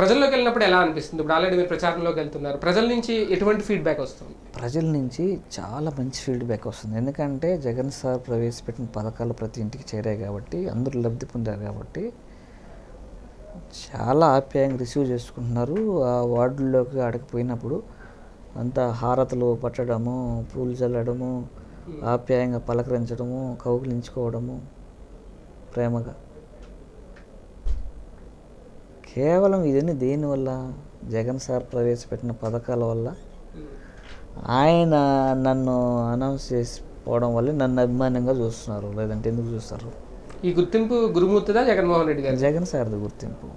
ప్రజల్లోకి వెళ్ళినప్పుడు ఎలా అనిపిస్తుంది? ఇప్పుడు ఆల్రెడీ మీరు ప్రచారంలోకి వెళ్తున్నారు. ప్రజల నుంచి ఎటువంటి ఫీడ్బ్యాక్ వస్తుంది? ప్రజల నుంచి చాలా మంచి ఫీడ్బ్యాక్ వస్తుంది. ఎందుకంటే జగన్ సార్ ప్రవేశపెట్టిన పథకాలు ప్రతి ఇంటికి చేరాయి కాబట్టి అందరూ లబ్ధి పొందారు కాబట్టి చాలా ఆప్యాయంగా రిసీవ్ చేసుకుంటున్నారు. ఆ వార్డుల్లోకి ఆడకపోయినప్పుడు అంతా హారతలు పట్టడము పూలు చల్లడము ఆప్యాయంగా పలకరించడము కౌగిలించుకోవడము ప్రేమగా. కేవలం ఇదన్నీ దేనివల్ల జగన్ సార్ ప్రవేశపెట్టిన పథకాల వల్ల? ఆయన నన్ను అనౌన్స్ చేసిపోవడం వల్ల నన్ను అభిమానంగా చూస్తున్నారు. లేదంటే ఎందుకు చూస్తారు? ఈ గుర్తింపు గురుమూర్తిదా జగన్మోహన్ రెడ్డి గారు జగన్ సార్ది గుర్తింపు.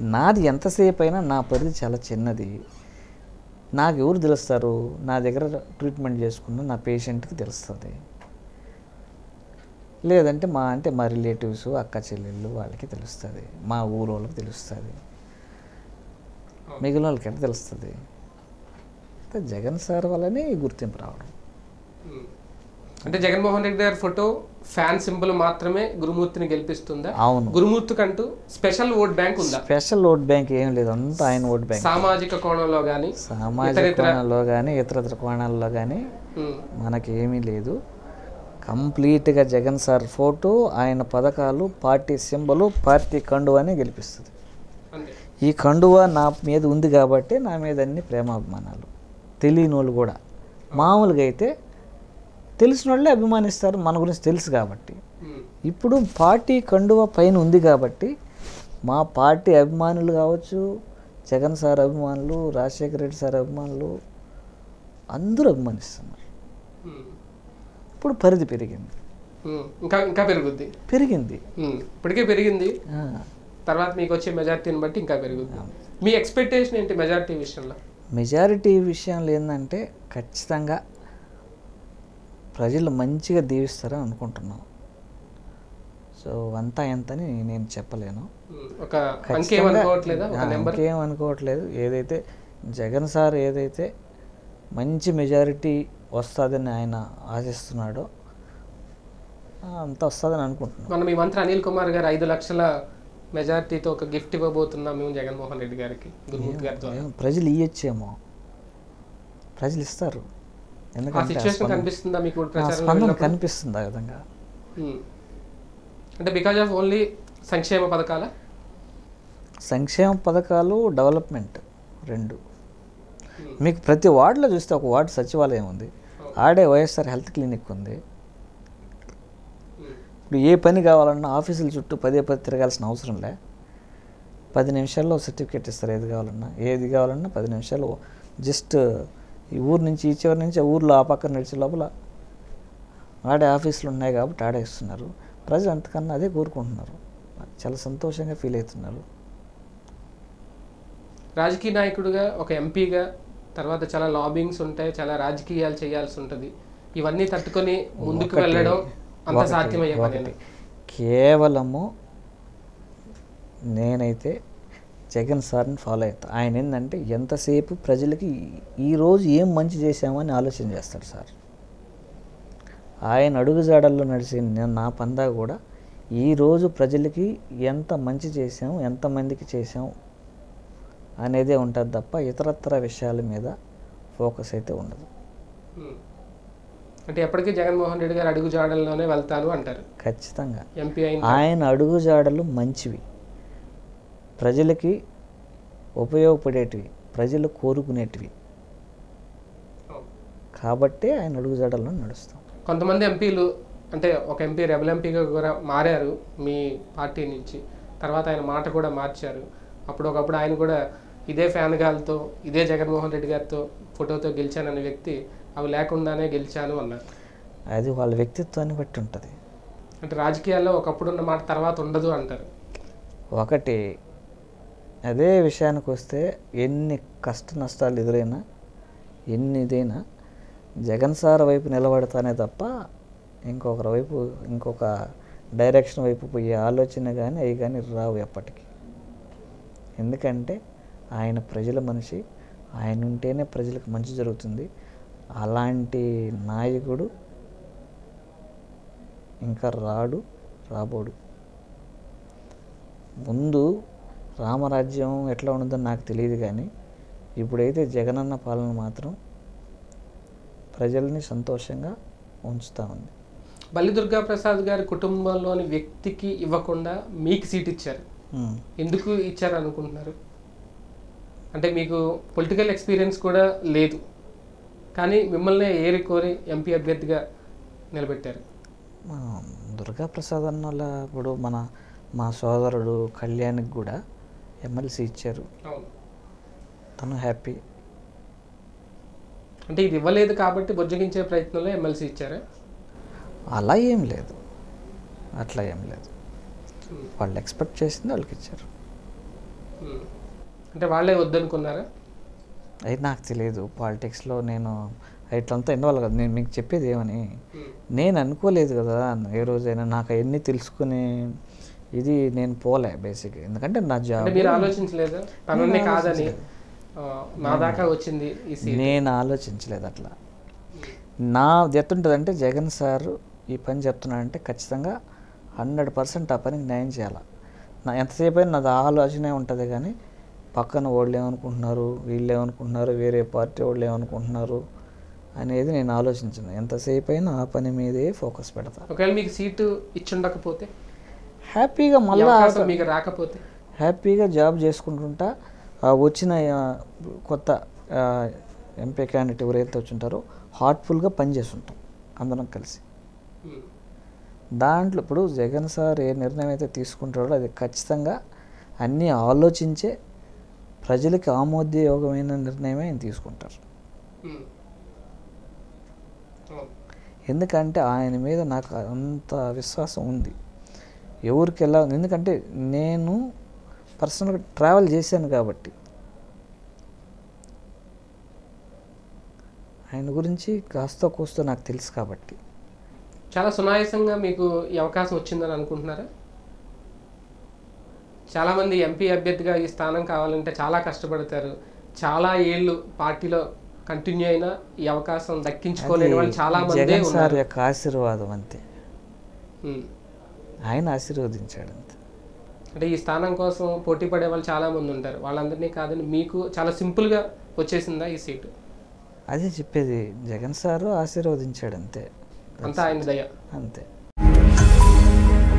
నాది ఎంతసేపు అయినా నా పరిధి చాలా చిన్నది. నాకు ఎవరు తెలుస్తారు? నా దగ్గర ట్రీట్మెంట్ చేసుకున్న నా పేషెంట్కి తెలుస్తుంది. లేదంటే మా అంటే మా రిలేటివ్స్ అక్క చెల్లెళ్ళు వాళ్ళకి తెలుస్తుంది. మా ఊరు వాళ్ళకి తెలుస్తుంది మిగిలిన వాళ్ళకి ఎట్లా తెలుస్తుంది జగన్ సార్ వల్లనే గుర్తింపు రావడం. అంటే జగన్మోహన్ రెడ్డి గారి ఫోటో ఫ్యాన్ సింబల్ మాత్రమే గురుమూర్తిని గెలిపిస్తుందా? అవును. గురుమూర్తి కంటూ స్పెషల్ ఓట్ బ్యాంక్ ఉందా? స్పెషల్ ఓట్ బ్యాంక్ ఏం లేదు. అంతా ఆయన ఓట్ బ్యాంక్. సామాజిక కోణంలో కానీ సామాజిక కోణంలో కానీ ఇతర కోణాల్లో కానీ మనకేమీ లేదు. కంప్లీట్గా జగన్ సార్ ఫోటో ఆయన పథకాలు పార్టీ సింబలు పార్టీ కండువానే గెలిపిస్తుంది. ఈ కండువా నా మీద ఉంది కాబట్టి నా మీద అన్ని ప్రేమాభిమానాలు. తెలియని వాళ్ళు కూడా. మామూలుగా అయితే తెలిసిన వాళ్ళే అభిమానిస్తారు మన గురించి తెలుసు కాబట్టి. ఇప్పుడు పార్టీ కండువ పైన ఉంది కాబట్టి మా పార్టీ అభిమానులు కావచ్చు జగన్ సార్ అభిమానులు రాజశేఖర రెడ్డి సార్ అభిమానులు అందరూ అభిమానిస్తున్నారు. ఇప్పుడు పరిధి పెరిగింది. ఇంకా ఇంకా పెరుగుద్ది. పెరిగింది. ఇప్పటికే పెరిగింది. తర్వాత మీకు వచ్చే మెజార్టీని బట్టి ఇంకా పెరుగుద్ది. మీ ఎక్స్పెక్టేషన్ ఏంటి మెజార్టీ విషయంలో? మెజారిటీ విషయంలో ఏంటంటే ఖచ్చితంగా ప్రజలు మంచిగా దీవిస్తారని అనుకుంటున్నాం. సో అంతా ఎంతని నేను చెప్పలేను. అనుకోవట్లేదు. ఏదైతే జగన్ సార్ ఏదైతే మంచి మెజారిటీ వస్తుందని ఆయన ఆశిస్తున్నాడో. అంత వస్తుందని అనుకుంటున్నాం. మన మీ మంత్రి అనిల్ కుమార్ గారు ఐదు లక్షల మెజార్టీతో ఒక గిఫ్ట్ ఇవ్వబోతున్నాం మేము జగన్మోహన్ రెడ్డి గారికి గురుమూర్తి ప్రజలు ఇయ్యొచ్చేమో. ప్రజలు ఇస్తారు. ఎందుకంటే కనిపిస్తుందా మీకు ఆ విధంగా. అంటే బికాజ్ ఆఫ్ ఓన్లీ సంక్షేమ పథకాల? సంక్షేమ పథకాలు డెవలప్మెంట్ రెండు. మీకు ప్రతి వార్డులో చూస్తే ఒక వార్డు సచివాలయం ఉంది. ఆడే వైఎస్ఆర్ హెల్త్ క్లినిక్ ఉంది. ఇప్పుడు ఏ పని కావాలన్నా ఆఫీసుల చుట్టూ పదే పది తిరగాల్సిన అవసరం లే. పది నిమిషాల్లో సర్టిఫికేట్ ఇస్తారు ఏది కావాలన్నా. ఏది కావాలన్నా పది నిమిషాలు జస్ట్ ఈ ఊరు నుంచి ఈ చివరి నుంచి ఆ ఊర్లో ఆ పక్కన నడిచే లోపల ఆడే ఆఫీసులు ఉన్నాయి కాబట్టి ఆడే ఇస్తున్నారు ప్రజలు అంతకన్నా అదే కోరుకుంటున్నారు. చాలా సంతోషంగా ఫీల్ అవుతున్నారు. రాజకీయ నాయకుడిగా ఒక ఎంపీగా తర్వాత చాలా లాబింగ్స్ ఉంటాయి చాలా రాజకీయాలు చేయాల్సి ఉంటుంది. ఇవన్నీ తట్టుకొని ముందుకు వెళ్ళడం అంత సాధ్యమయ్యే పని. కేవలము నేనైతే జగన్ సార్ని ఫాలో అవుతా ఆయన ఏంటంటే ఎంతసేపు ప్రజలకి ఈరోజు ఏం మంచి చేశామని ఆలోచన చేస్తాడు సార్. ఆయన అడుగుజాడల్లో నడిచే నే- నా పందా కూడా ఈరోజు ప్రజలకి ఎంత మంచి చేశాం ఎంతమందికి చేశాం అనేదే ఉంటుంది తప్ప ఇతరత్ర విషయాల మీద ఫోకస్ అయితే ఉండదు. అంటే ఎప్పటికీ జగన్మోహన్ రెడ్డి గారు అడుగు జాడల్లోనే వెళ్తాను అంటారు. ఖచ్చితంగా. ఎంపీ అయిన ఆయన అడుగుజాడలు మంచివి. ప్రజలకి ఉపయోగపడేటివి ప్రజలు కోరుకునేటివి. కాబట్టే ఆయన అడుగుజాడల్లో నడుస్తాం. కొంతమంది ఎంపీలు అంటే ఒక ఎంపీ రెబల్ ఎంపీగా కూడా మారారు మీ పార్టీ నుంచి. తర్వాత ఆయన మాట కూడా మార్చారు. అప్పుడు ఒకప్పుడు ఆయన కూడా ఇదే ఫ్యాన్ గాలతో ఇదే జగన్మోహన్ రెడ్డి గారితో ఫోటోతో గెలిచానన్న వ్యక్తి అవి లేకుండానే గెలిచాను అన్నారు అది వాళ్ళ వ్యక్తిత్వాన్ని బట్టి ఉంటుంది. అంటే రాజకీయాల్లో ఒకప్పుడు ఉన్న మాట తర్వాత ఉండదు అంటారు. ఒకటి అదే విషయానికి వస్తే ఎన్ని కష్ట నష్టాలు ఎదురైనా ఎన్ని ఇదైనా జగన్ సార్ వైపు నిలబడతానే తప్ప ఇంకొకరి వైపు ఇంకొక డైరెక్షన్ వైపు పోయే ఆలోచన కానీ అవి కానీ రావు ఎప్పటికీ. ఎందుకంటే ఆయన ప్రజల మనిషి. ఆయన ఉంటేనే ప్రజలకు మంచి జరుగుతుంది. అలాంటి నాయకుడు ఇంకా రాడు రాబోడు. ముందు రామరాజ్యం ఎట్లా ఉండదని నాకు తెలియదు కానీ ఇప్పుడైతే జగనన్న పాలన మాత్రం ప్రజల్ని సంతోషంగా ఉంచుతూ ఉంది. బల్లి దుర్గా ప్రసాద్ గారి కుటుంబంలోని వ్యక్తికి ఇవ్వకుండా మీకు సీట్ ఇచ్చారు. ఎందుకు ఇచ్చారు అనుకుంటున్నారు అంటే మీకు పొలిటికల్ ఎక్స్పీరియన్స్ కూడా లేదు. కానీ మిమ్మల్ని ఏరి కోరి ఎంపీ అభ్యర్థిగా నిలబెట్టారు. మా దుర్గా ప్రసాద్ అన్న ఇప్పుడు మన మా సోదరుడు కళ్యాణ్కి కూడా ఎమ్మెల్సీ ఇచ్చారు. తను హ్యాపీ అంటే ఇది ఇవ్వలేదు కాబట్టి బుజ్జగించే ప్రయత్నంలో ఎమ్మెల్సీ ఇచ్చారా? అలా ఏం లేదు. అట్లా ఏం లేదు. వాళ్ళు ఎక్స్పెక్ట్ చేసింది వాళ్ళకి ఇచ్చారు. అంటే వాళ్ళే వద్దనుకున్నారా? అయితే నాకు తెలియదు. పాలిటిక్స్లో నేను ఇట్లంతా ఇన్వాల్వ్ కదా. నేను మీకు చెప్పేది ఏమని? ఉమ్. నేను అనుకోలేదు కదా ఏ రోజైనా. నాకు అవన్నీ తెలుసుకుని ఇది నేను పోలే బేసిక్ ఎందుకంటే నా జాబ్ మీరు ఆలోచించలేదా? తనని కాదని? నా దాకా వచ్చింది నేను ఆలోచించలేదు అట్లా. నా ఎత్తుంటుందంటే జగన్ సార్ ఈ పని చెప్తున్నాడంటే ఖచ్చితంగా హండ్రెడ్ పర్సెంట్ ఆ పనికి న్యాయం చేయాలి. నా ఎంతసేపు అయినా నాది ఆలోచనే ఉంటుంది కానీ పక్కన వాళ్ళు ఏమనుకుంటున్నారు వీళ్ళు ఏమనుకుంటున్నారు వేరే పార్టీ వాళ్ళు ఏమనుకుంటున్నారు అనేది నేను ఆలోచించను. ఎంతసేపు అయినా ఆ పని మీదే ఫోకస్ పెడతా. ఒకవేళ మీకు సీటు ఇచ్చుండకపోతే? హ్యాపీగా మళ్ళీ మీకు రాకపోతే? హ్యాపీగా జాబ్ చేసుకుంటుంటా. వచ్చిన కొత్త ఎంపీ క్యాండిడేట్ ఎవరైతే వచ్చుంటారో హార్ట్ఫుల్గా పనిచేస్తుంటాం అందరం కలిసి. దాంట్లో ఇప్పుడు జగన్ సార్ ఏ నిర్ణయం అయితే తీసుకుంటాడో అది ఖచ్చితంగా అన్నీ ఆలోచించే ప్రజలకి ఆమోదయోగమైన నిర్ణయమే ఆయన తీసుకుంటారు. ఎందుకంటే ఆయన మీద నాకు అంత విశ్వాసం ఉంది. ఎవరికి ఎలా ఎందుకంటే నేను పర్సనల్గా ట్రావెల్ చేశాను కాబట్టి. ఆయన గురించి కాస్త కూస్తో నాకు తెలుసు కాబట్టి. చాలా సునాయాసంగా మీకు ఈ అవకాశం వచ్చిందని అనుకుంటున్నారా? చాలామంది ఎంపీ అభ్యర్థిగా ఈ స్థానం కావాలంటే చాలా కష్టపడతారు. చాలా ఏళ్ళు పార్టీలో కంటిన్యూ అయినా ఈ అవకాశం దక్కించుకోలేని వాళ్ళు చాలా మందే సార్ యొక్క ఆశీర్వాదం అంతే. ఆయన ఆశీర్వదించాడు అంతే అంటే ఈ స్థానం కోసం పోటీ పడే వాళ్ళు చాలా మంది ఉంటారు. వాళ్ళందరినీ కాదని మీకు చాలా సింపుల్గా వచ్చేసిందా ఈ సీటు? అదే చెప్పేది. జగన్ సారు ఆశీర్వదించాడు అంతే అంతా ఆయన దయ. అంతే.